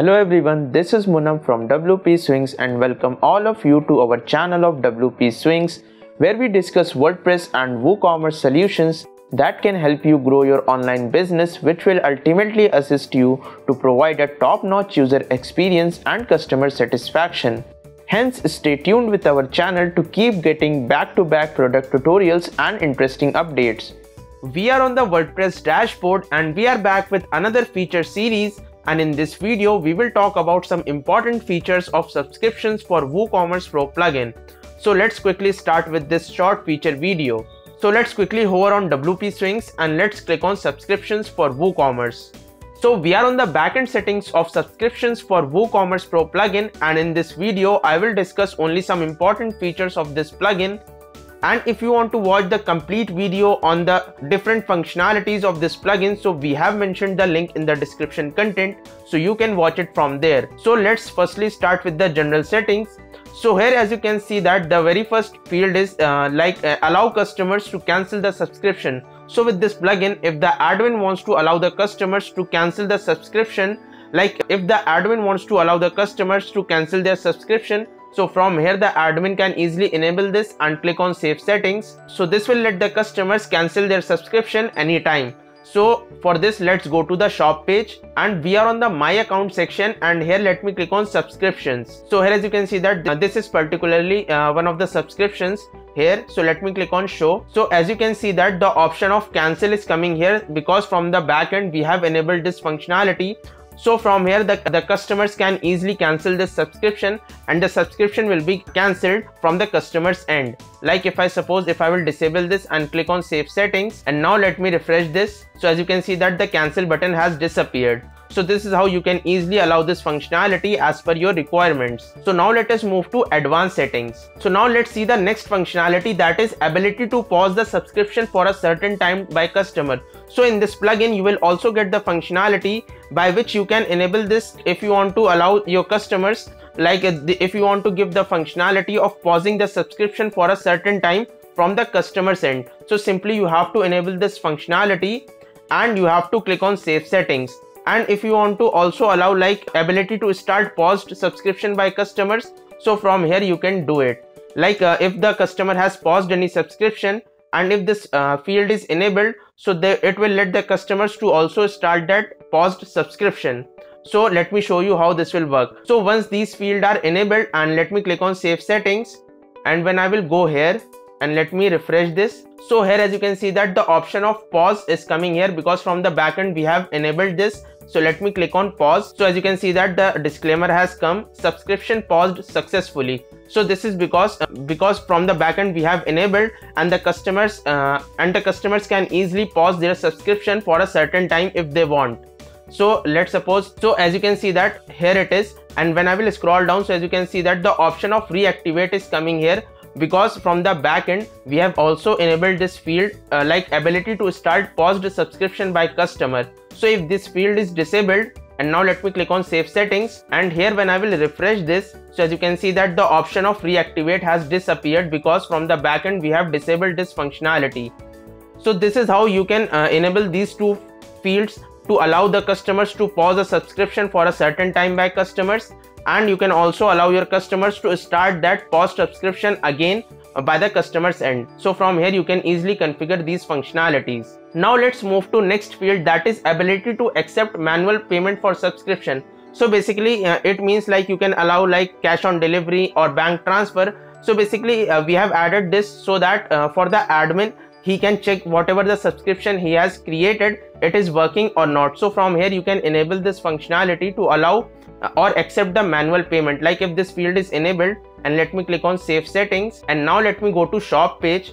Hello everyone, this is Munam from WP Swings and welcome all of you to our channel of WP Swings where we discuss WordPress and WooCommerce solutions that can help you grow your online business which will ultimately assist you to provide a top-notch user experience and customer satisfaction. Hence stay tuned with our channel to keep getting back-to-back -back product tutorials and interesting updates. We are on the WordPress dashboard and we are back with another feature series and in this video we will talk about some important features of subscriptions for WooCommerce Pro plugin. So let's quickly start with this short feature video. So let's quickly hover on WP Swings and let's click on subscriptions for WooCommerce. So we are on the backend settings of subscriptions for WooCommerce Pro plugin and in this video I will discuss only some important features of this plugin and if you want to watch the complete video on the different functionalities of this plugin so we have mentioned the link in the description content so you can watch it from there. So let's firstly start with the general settings. So here as you can see that the very first field is uh, like uh, allow customers to cancel the subscription. So with this plugin if the admin wants to allow the customers to cancel the subscription like if the admin wants to allow the customers to cancel their subscription so from here the admin can easily enable this and click on save settings. So this will let the customers cancel their subscription anytime. So for this let's go to the shop page and we are on the my account section and here let me click on subscriptions. So here as you can see that this is particularly uh, one of the subscriptions here so let me click on show so as you can see that the option of cancel is coming here because from the backend we have enabled this functionality so from here the, the customers can easily cancel the subscription and the subscription will be cancelled from the customer's end. Like if I suppose if I will disable this and click on save settings and now let me refresh this. So as you can see that the cancel button has disappeared so this is how you can easily allow this functionality as per your requirements. So now let us move to advanced settings. So now let's see the next functionality that is ability to pause the subscription for a certain time by customer. So in this plugin you will also get the functionality by which you can enable this if you want to allow your customers like if you want to give the functionality of pausing the subscription for a certain time from the customer's end. So simply you have to enable this functionality and you have to click on save settings and if you want to also allow like ability to start paused subscription by customers so from here you can do it. Like uh, if the customer has paused any subscription and if this uh, field is enabled so they, it will let the customers to also start that paused subscription. So let me show you how this will work. So once these fields are enabled and let me click on save settings and when i will go here and let me refresh this. So here as you can see that the option of pause is coming here because from the backend we have enabled this so let me click on pause. So as you can see that the disclaimer has come subscription paused successfully. So this is because uh, because from the backend we have enabled and the customers uh, and the customers can easily pause their subscription for a certain time if they want. So let's suppose so as you can see that here it is. And when i will scroll down so as you can see that the option of reactivate is coming here. Because from the backend we have also enabled this field uh, like ability to start paused subscription by customer so if this field is disabled and now let me click on save settings and here when I will refresh this so as you can see that the option of reactivate has disappeared because from the backend we have disabled this functionality. So this is how you can uh, enable these two fields to allow the customers to pause a subscription for a certain time by customers and you can also allow your customers to start that pause subscription again by the customer's end. So from here you can easily configure these functionalities. Now let's move to next field that is ability to accept manual payment for subscription. So basically uh, it means like you can allow like cash on delivery or bank transfer. So basically uh, we have added this so that uh, for the admin he can check whatever the subscription he has created it is working or not. So from here you can enable this functionality to allow or accept the manual payment. Like if this field is enabled and let me click on save settings and now let me go to shop page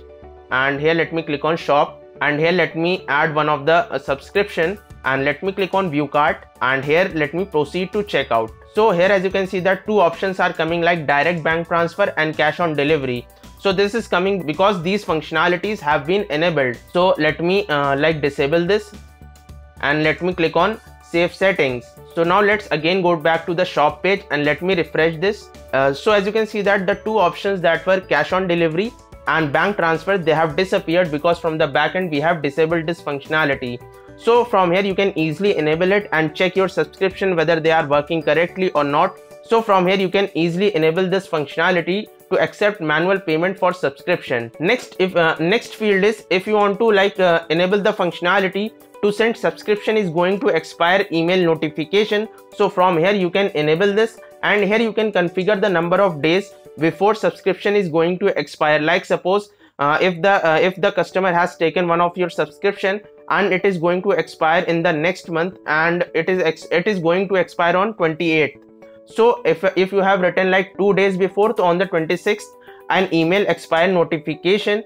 and here let me click on shop and here let me add one of the uh, subscription and let me click on view cart and here let me proceed to checkout. So here as you can see that two options are coming like direct bank transfer and cash on delivery. So this is coming because these functionalities have been enabled. So let me uh, like disable this and let me click on save settings. So now let's again go back to the shop page and let me refresh this. Uh, so as you can see that the two options that were cash on delivery and bank transfer they have disappeared because from the backend we have disabled this functionality. So from here you can easily enable it and check your subscription whether they are working correctly or not. So from here you can easily enable this functionality to accept manual payment for subscription. Next if uh, next field is if you want to like uh, enable the functionality to send subscription is going to expire email notification. So from here you can enable this and here you can configure the number of days before subscription is going to expire. Like suppose uh, if the uh, if the customer has taken one of your subscription and it is going to expire in the next month and it is it is going to expire on 28th so if if you have written like two days before so on the 26th an email expire notification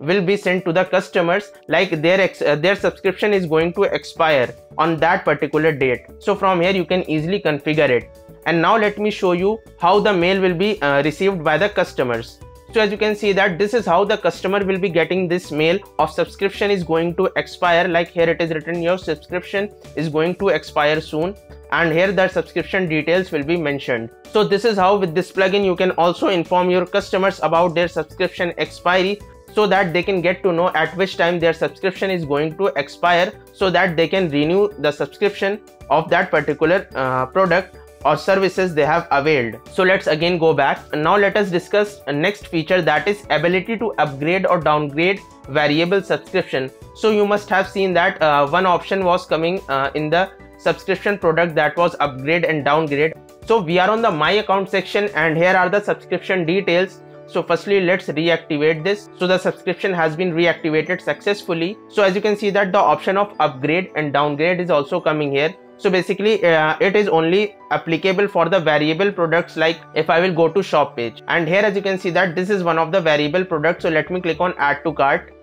will be sent to the customers like their uh, their subscription is going to expire on that particular date. So from here you can easily configure it. And now let me show you how the mail will be uh, received by the customers. So as you can see that this is how the customer will be getting this mail of subscription is going to expire. Like here it is written your subscription is going to expire soon. And here the subscription details will be mentioned. So this is how with this plugin you can also inform your customers about their subscription expiry so that they can get to know at which time their subscription is going to expire so that they can renew the subscription of that particular uh, product or services they have availed. So let's again go back. Now let us discuss next feature that is ability to upgrade or downgrade variable subscription. So you must have seen that uh, one option was coming uh, in the subscription product that was upgrade and downgrade. So we are on the my account section and here are the subscription details. So firstly let's reactivate this. So the subscription has been reactivated successfully. So as you can see that the option of upgrade and downgrade is also coming here. So basically uh, it is only applicable for the variable products like if I will go to shop page and here as you can see that this is one of the variable products. So let me click on add to cart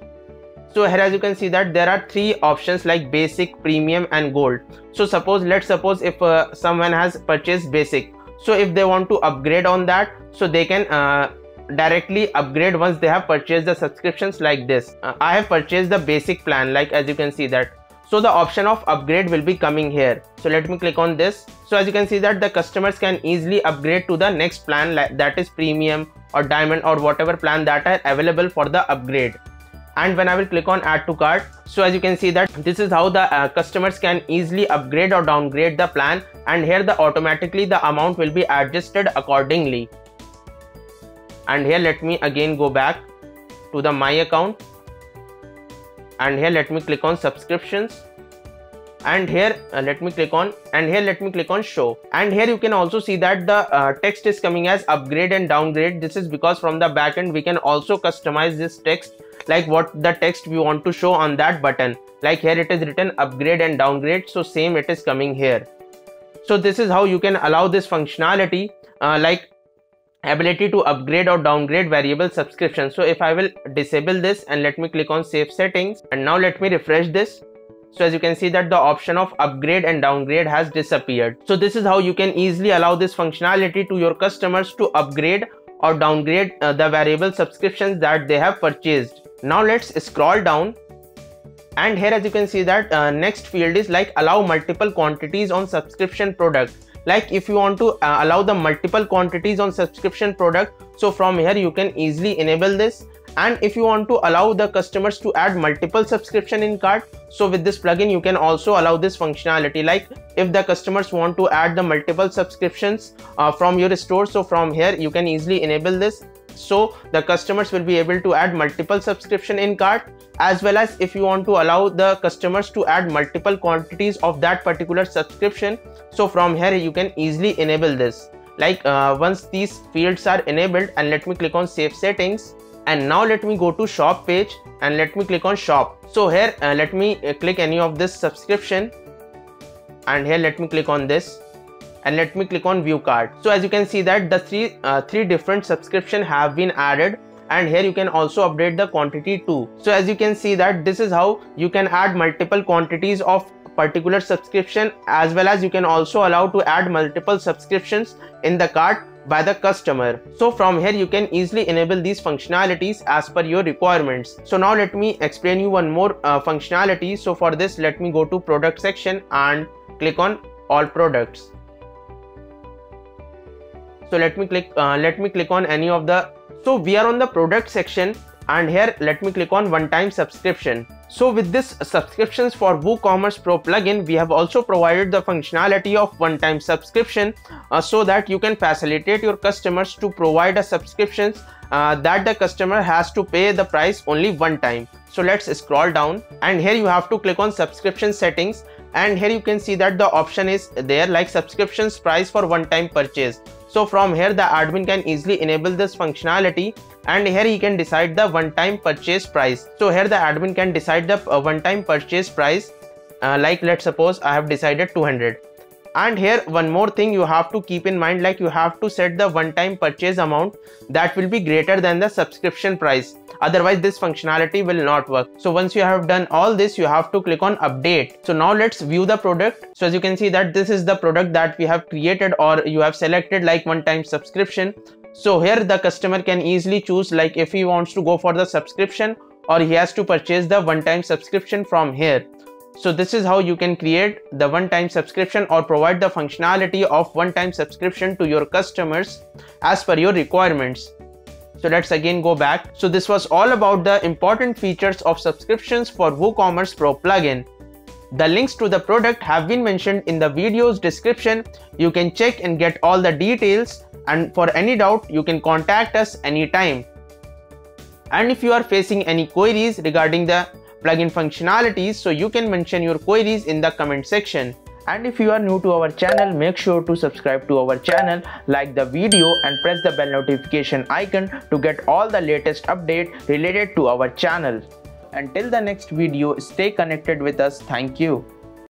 so here as you can see that there are three options like basic premium and gold so suppose let's suppose if uh, someone has purchased basic so if they want to upgrade on that so they can uh, directly upgrade once they have purchased the subscriptions like this. Uh, i have purchased the basic plan like as you can see that. So the option of upgrade will be coming here. So let me click on this. So as you can see that the customers can easily upgrade to the next plan that is premium or diamond or whatever plan that are available for the upgrade. And when I will click on add to cart so as you can see that this is how the uh, customers can easily upgrade or downgrade the plan. And here the automatically the amount will be adjusted accordingly and here let me again go back to the my account. And here let me click on subscriptions. And here uh, let me click on and here let me click on show. And here you can also see that the uh, text is coming as upgrade and downgrade. This is because from the backend we can also customize this text like what the text we want to show on that button. Like here it is written upgrade and downgrade. So same it is coming here. So this is how you can allow this functionality uh, like ability to upgrade or downgrade variable subscription. So if i will disable this and let me click on save settings and now let me refresh this. So as you can see that the option of upgrade and downgrade has disappeared. So this is how you can easily allow this functionality to your customers to upgrade or downgrade uh, the variable subscriptions that they have purchased. Now let's scroll down. And here as you can see that uh, next field is like allow multiple quantities on subscription product like if you want to uh, allow the multiple quantities on subscription product so from here you can easily enable this. And if you want to allow the customers to add multiple subscription in cart so with this plugin you can also allow this functionality. Like if the customers want to add the multiple subscriptions uh, from your store so from here you can easily enable this so the customers will be able to add multiple subscription in cart as well as if you want to allow the customers to add multiple quantities of that particular subscription. So from here you can easily enable this. Like uh, once these fields are enabled and let me click on save settings and now let me go to shop page and let me click on shop. So here uh, let me uh, click any of this subscription and here let me click on this and let me click on view cart so as you can see that the three uh, three different subscription have been added and here you can also update the quantity too so as you can see that this is how you can add multiple quantities of particular subscription as well as you can also allow to add multiple subscriptions in the cart by the customer. So from here you can easily enable these functionalities as per your requirements. So now let me explain you one more uh, functionality. So for this let me go to product section and click on all products so let me click uh, let me click on any of the so we are on the product section and here let me click on one-time subscription so with this subscriptions for WooCommerce Pro plugin, we have also provided the functionality of one-time subscription uh, so that you can facilitate your customers to provide a subscriptions uh, that the customer has to pay the price only one time. So let's scroll down and here you have to click on subscription settings and here you can see that the option is there like subscriptions price for one-time purchase. So from here the admin can easily enable this functionality and here he can decide the one-time purchase price. So here the admin can decide the uh, one-time purchase price uh, like let's suppose I have decided 200 and here one more thing you have to keep in mind like you have to set the one-time purchase amount that will be greater than the subscription price. Otherwise this functionality will not work. So once you have done all this you have to click on update. So now let's view the product. So as you can see that this is the product that we have created or you have selected like one-time subscription. So here the customer can easily choose like if he wants to go for the subscription or he has to purchase the one-time subscription from here so this is how you can create the one-time subscription or provide the functionality of one-time subscription to your customers as per your requirements. So let's again go back. So this was all about the important features of subscriptions for WooCommerce Pro plugin. The links to the product have been mentioned in the video's description. You can check and get all the details and for any doubt you can contact us anytime. And if you are facing any queries regarding the plugin functionalities so you can mention your queries in the comment section. And if you are new to our channel, make sure to subscribe to our channel, like the video and press the bell notification icon to get all the latest update related to our channel. Until the next video, stay connected with us. Thank you.